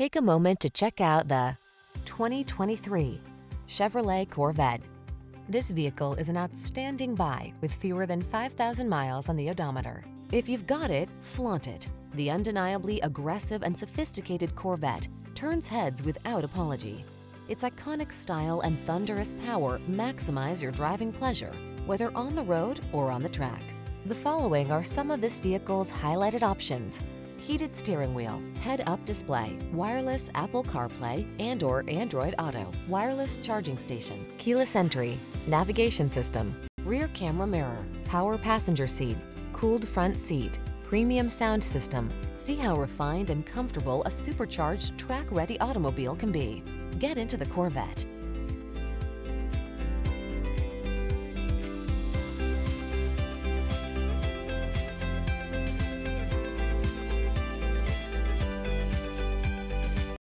Take a moment to check out the 2023 Chevrolet Corvette. This vehicle is an outstanding buy with fewer than 5,000 miles on the odometer. If you've got it, flaunt it. The undeniably aggressive and sophisticated Corvette turns heads without apology. Its iconic style and thunderous power maximize your driving pleasure, whether on the road or on the track. The following are some of this vehicle's highlighted options. Heated steering wheel, head-up display, wireless Apple CarPlay and or Android Auto, wireless charging station, keyless entry, navigation system, rear camera mirror, power passenger seat, cooled front seat, premium sound system. See how refined and comfortable a supercharged track-ready automobile can be. Get into the Corvette.